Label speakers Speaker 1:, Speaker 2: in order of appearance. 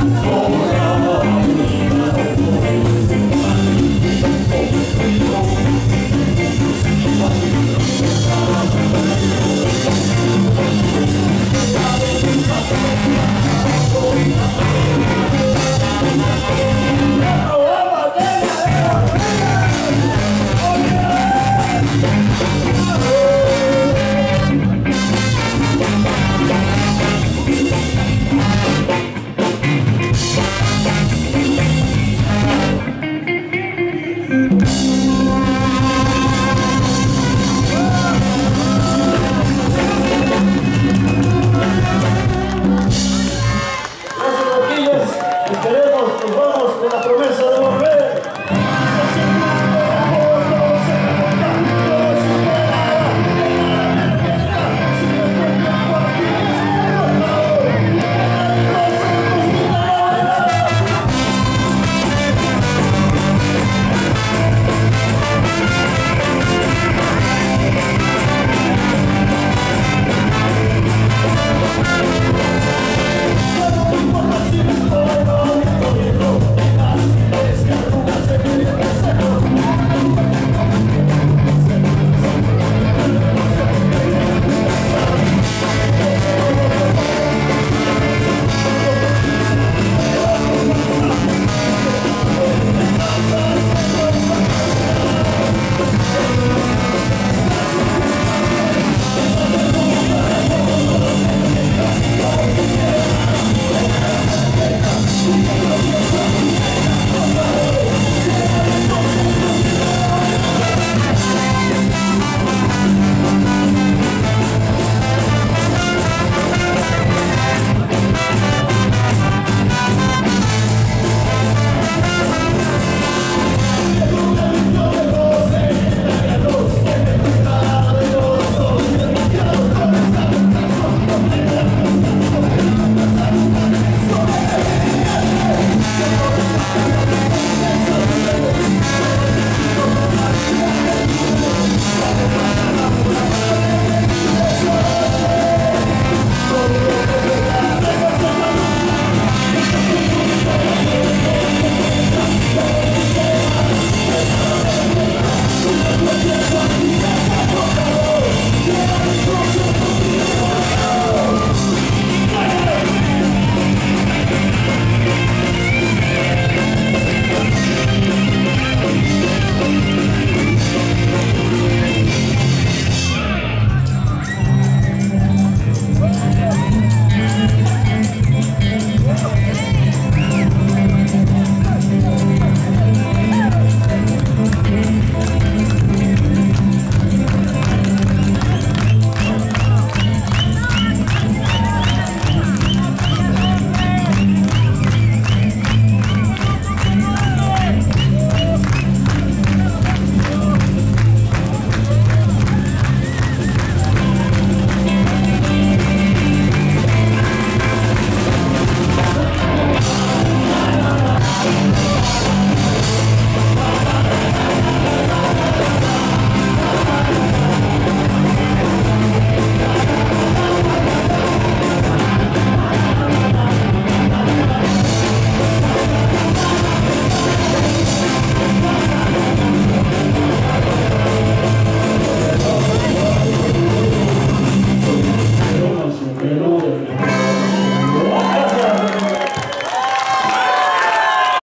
Speaker 1: Oh.